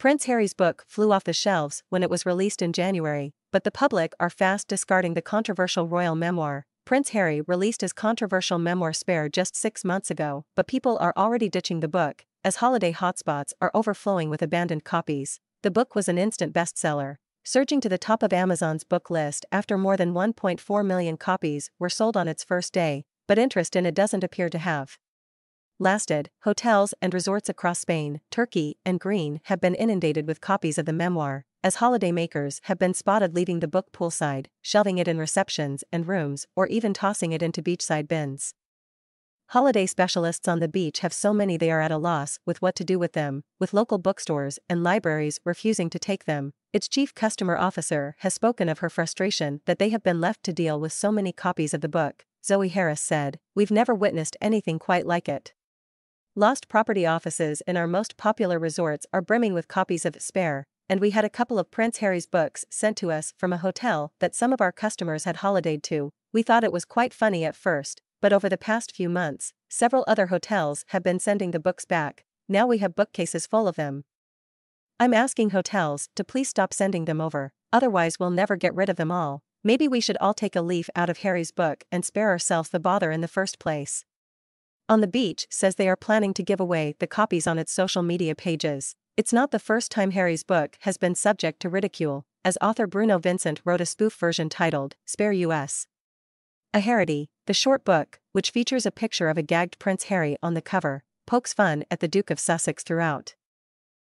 Prince Harry's book flew off the shelves when it was released in January, but the public are fast discarding the controversial royal memoir. Prince Harry released his controversial memoir Spare just six months ago, but people are already ditching the book, as holiday hotspots are overflowing with abandoned copies. The book was an instant bestseller, surging to the top of Amazon's book list after more than 1.4 million copies were sold on its first day, but interest in it doesn't appear to have lasted. Hotels and resorts across Spain, Turkey, and Greece have been inundated with copies of the memoir, as holidaymakers have been spotted leaving the book poolside, shelving it in receptions and rooms, or even tossing it into beachside bins. Holiday specialists on the beach have so many they are at a loss with what to do with them, with local bookstores and libraries refusing to take them. Its chief customer officer has spoken of her frustration that they have been left to deal with so many copies of the book. Zoe Harris said, We've never witnessed anything quite like it. Lost property offices in our most popular resorts are brimming with copies of Spare, and we had a couple of Prince Harry's books sent to us from a hotel that some of our customers had holidayed to. We thought it was quite funny at first, but over the past few months, several other hotels have been sending the books back, now we have bookcases full of them. I'm asking hotels to please stop sending them over, otherwise we'll never get rid of them all. Maybe we should all take a leaf out of Harry's book and spare ourselves the bother in the first place. On the Beach says they are planning to give away the copies on its social media pages. It's not the first time Harry's book has been subject to ridicule, as author Bruno Vincent wrote a spoof version titled Spare US. A Harrody, the short book, which features a picture of a gagged Prince Harry on the cover, pokes fun at the Duke of Sussex throughout.